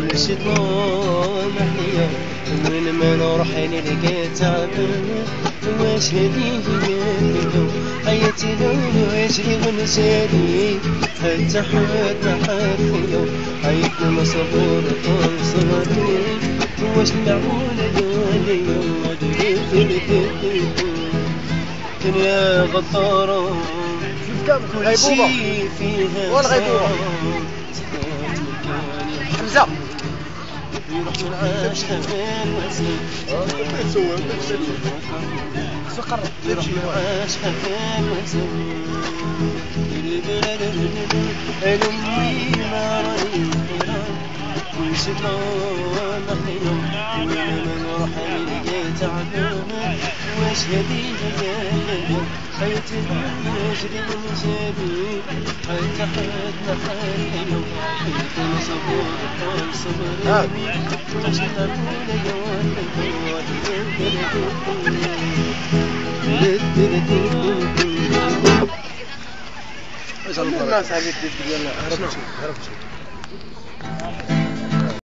كل شي ظلام عليا. وين ما نروح عيني لقيت واش هادي هي اليوم حياتي لون واجري ونسالي. حتى حد ما حد فيا عيطنا ما صبور طول صغري. واش المعقول اليوم دنيا غدارة كل شي. فيها والغيبوبة. فين سقر الناس هذه شي هرب شي